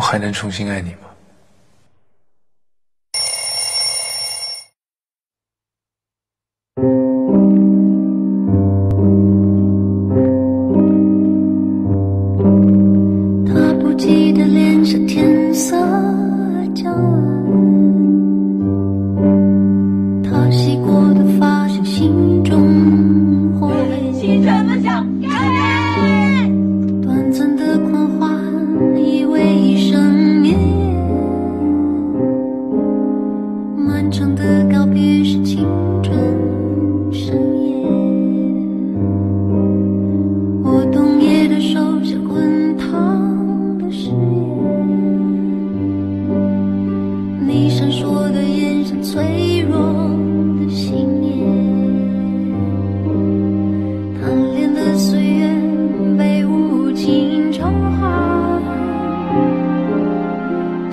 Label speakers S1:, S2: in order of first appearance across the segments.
S1: 我还能重新爱你吗？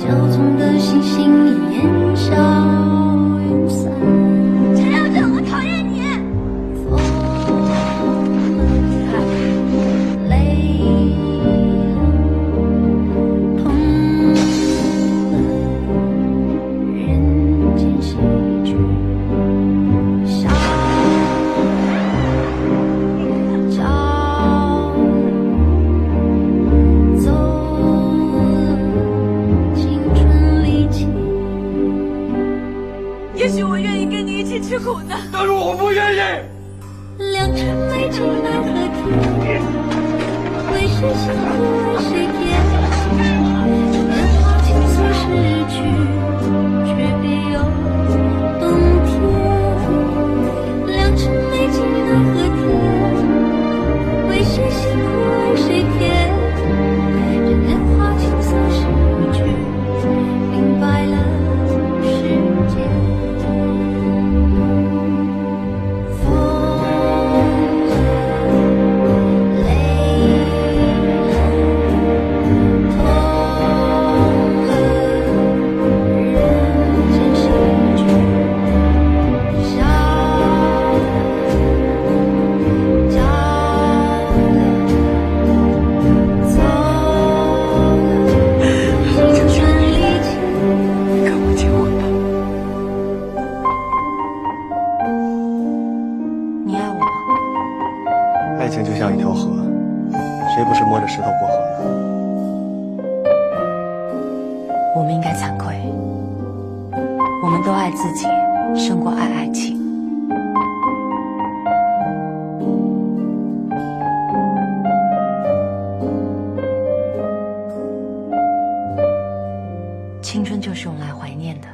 S2: 骄纵的星星已烟消云散。
S3: 但是我不愿意。
S2: 良辰美景奈何天
S3: 就像一条河谁不是摸着石头过河呢？
S4: 我们应该惭愧我们都爱自己胜过爱爱情。青春就是用来怀念的。